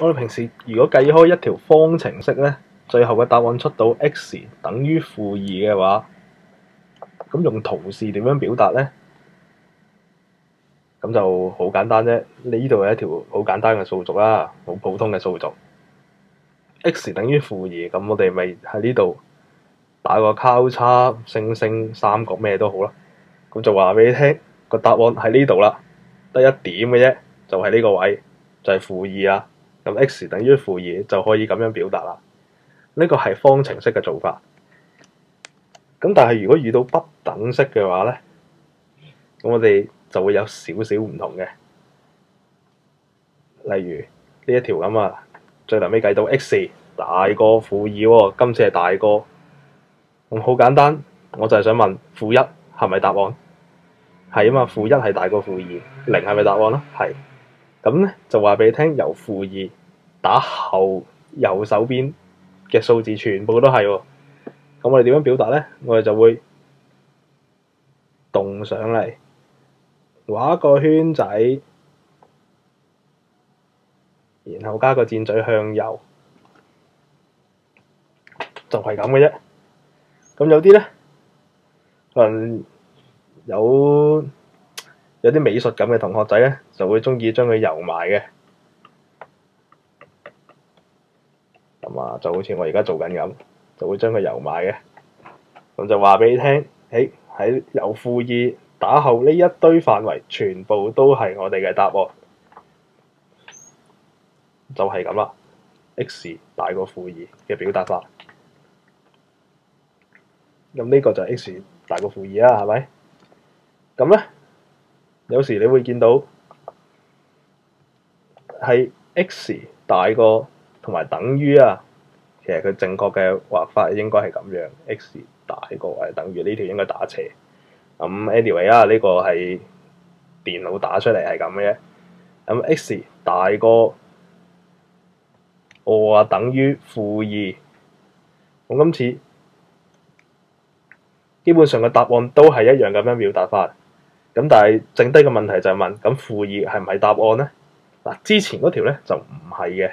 我哋平時如果計開一條方程式咧，最後嘅答案出到 x 等於負二嘅話，咁用圖示點樣表達咧？咁就好簡單啫。呢度係一條好簡單嘅數軸啦，好普通嘅數軸。x 等於負二，咁我哋咪喺呢度打個交叉、星星、三角咩都好啦。咁就話俾你聽，個答案喺呢度啦，得一點嘅啫，就係呢個位，就係負二啦。咁 x 等於負二就可以咁樣表達啦。呢個係方程式嘅做法。咁但係如果遇到不等式嘅話咧，咁我哋就會有少少唔同嘅。例如呢一條咁啊，最後尾計到 x 大過負二喎，今次係大過。咁好簡單，我就係想問負一係咪答案？係啊嘛，負一係大過負二，零係咪答案啦？係。咁咧就話俾你聽，由負二打後右手邊嘅數字全部都係喎。咁我哋點樣表達咧？我哋就會動上嚟，畫一個圈仔，然後加個箭嘴向右，就係咁嘅啫。咁有啲咧，可能有有啲美術感嘅同學仔咧，就會中意將佢油埋嘅。啊，就好似我而家做緊咁，就會將佢油埋嘅。咁就話俾你聽，喺喺由負二打後呢一堆範圍，全部都係我哋嘅答案，就係咁啦。x 大過負二嘅表達法。咁呢個就係 x 大過負二啦，係咪？咁咧，有時你會見到係 x 大過同埋等於啊。其實佢正確嘅畫法應該係咁樣，x 大過或者等於呢條應該打斜。咁 anyway 啊，呢個係電腦打出嚟係咁嘅。咁 x 大過我話等於負二。咁今次。基本上嘅答案都係一樣咁樣表達法，咁但係剩低嘅問題就係問，咁負二係唔係答案咧？嗱，之前嗰條咧就唔係嘅，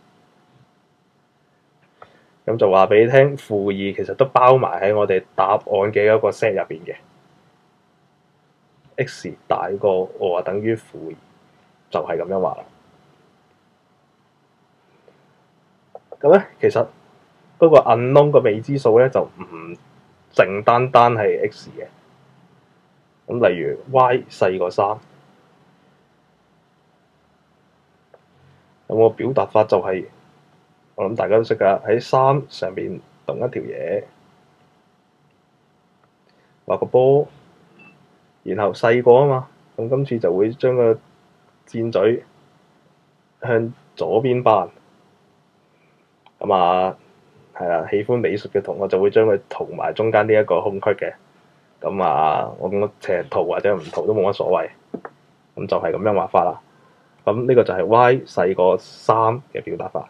咁就話俾你聽，負二其實都包埋喺我哋答案嘅一個 set 入邊嘅。x 大過我話等於負二，就係咁樣畫啦。咁咧，其實嗰個 unknown 個未知數咧就唔〜淨單單係 x 嘅，咁例如 y 細過三，咁個表達法就係、我諗大家都識㗎，喺三上邊動一條嘢，畫個波，然後細過啊嘛，咁今次就會將個箭嘴向左邊扳，咁啊〜係啊，喜歡美術嘅同學就會將佢塗埋中間呢一個空隙嘅。咁啊，我咁斜塗或者唔塗都冇乜所謂。咁就係咁樣畫法啦。咁呢個就係 y 細過三嘅表達法。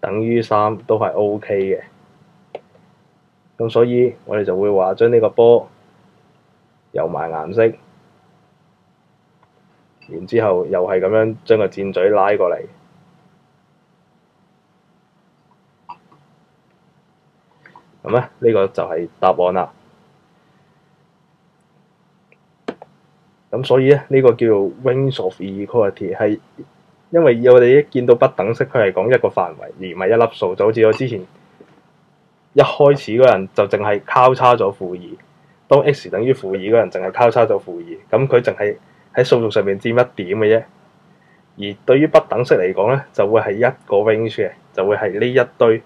等於三都係 OK 嘅。咁所以我哋就會話將呢個波油埋顏色，然之後又係咁樣將個箭嘴拉過嚟。咁咧，呢個就係答案啦。咁所以咧，呢個叫做 Wings of equality 係因為我哋一見到不等式，佢係講一個範圍，而唔係一粒數，就好似我之前一開始嗰人就淨係交叉咗負二，當 x 等於負二嗰人淨係交叉咗負二，咁佢淨係喺數數上面佔一點嘅啫。而對於不等式嚟講咧，就會係一個 range 嘅，就會係呢一堆，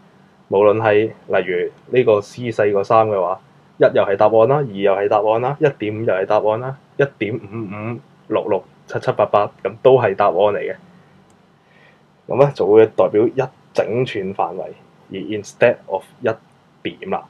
無論係例如呢個 c 細個三嘅話，一又係答案啦，二又係答案啦，一點五又係答案啦，一點五五六六七七八八咁都係答案嚟嘅。咁咧就會代表一整串範圍，而 instead of 一點啦。